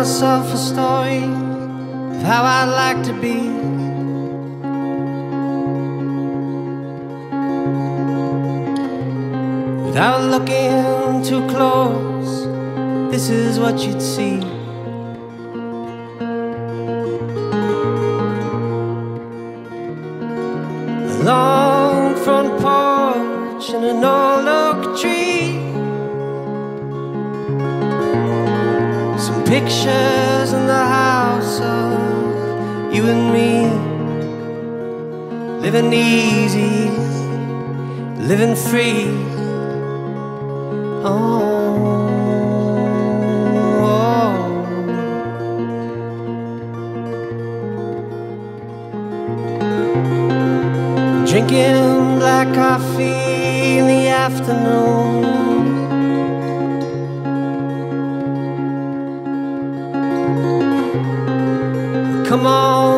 myself a story of how I'd like to be. Without looking too close, this is what you'd see. A long front porch and an old oak tree. Some pictures in the house of you and me. Living easy, living free. Oh, oh, Drinking black coffee in the afternoon. Come on,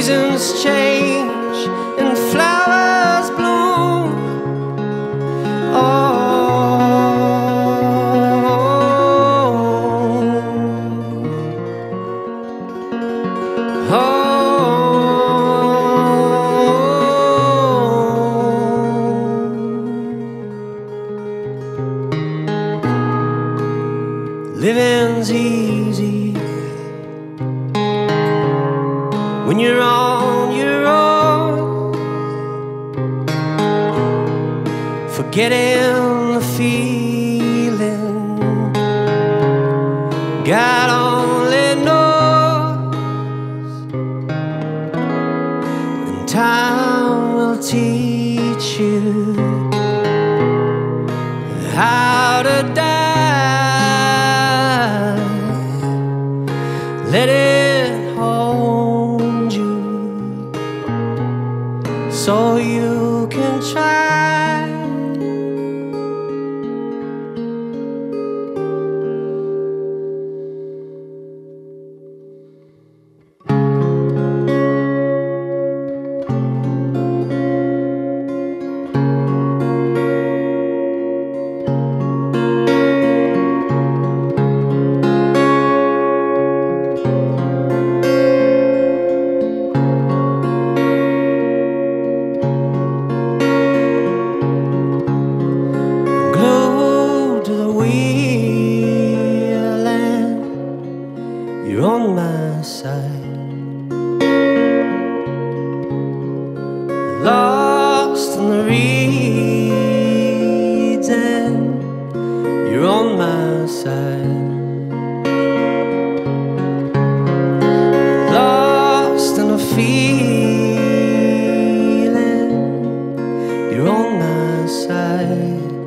seasons change and flowers bloom. Oh. Oh. Living's easy Forgetting the feeling God only knows, and time will teach you how to die. Let it hold you so you can try. And you're on my side. Lost in a feeling, you're on my side.